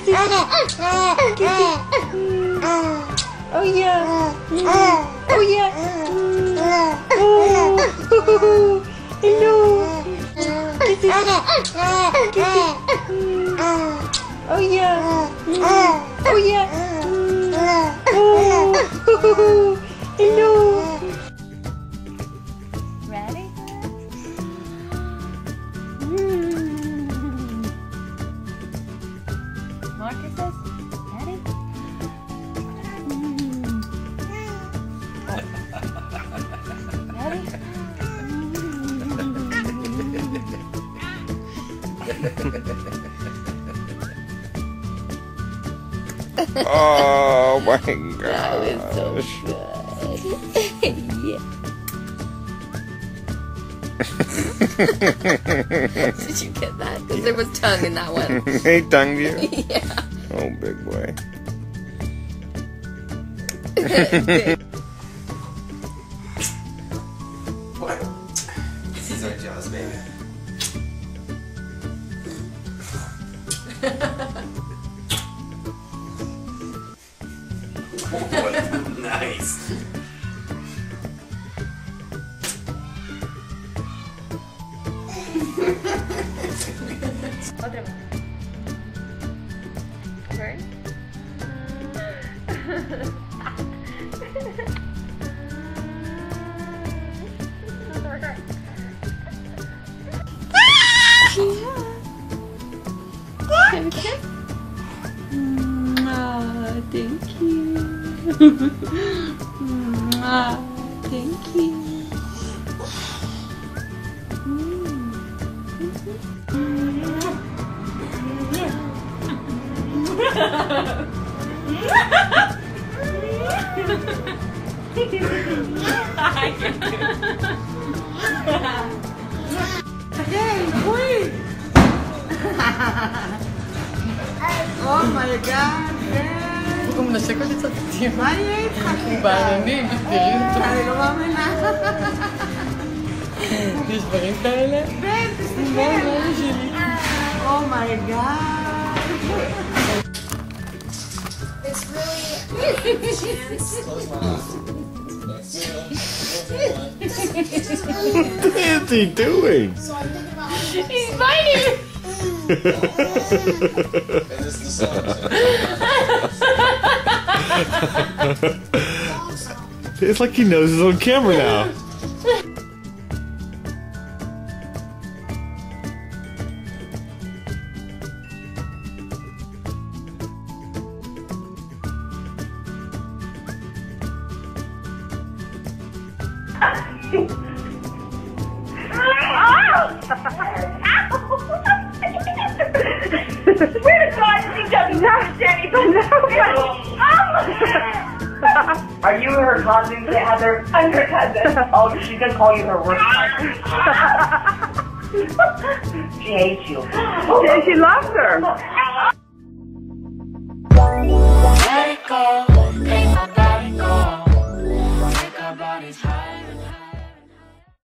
Oh yeah. Oh yeah. Oh. Hello. Kisses. Kisses. Oh yeah. Oh yeah. Oh. Oh my god. That was so good. yeah. Did you get that? Because there was tongue in that one. he tongued you? yeah. Oh, big boy. This is our jaws, baby. Oh, nice. Otra vez. Burn. A kiss? Mwah, thank you. Mwah, thank you. Oh my God, Ben. Como nasceu com essa tia. Ay, hija. Banani, bitirito. Ay, no mames nada. Desbarentala. Ben, te estoy viendo. Oh my God. It's really What is he doing? so I'm thinking about He's biting. It's like he knows he's on camera now. Where to God is he doesn't have Jenny, but nobody. Are you her cousin, Heather? I'm her cousin. Oh, she's gonna call you her worst cousin. she hates you. Yeah, she loves her. Let it go.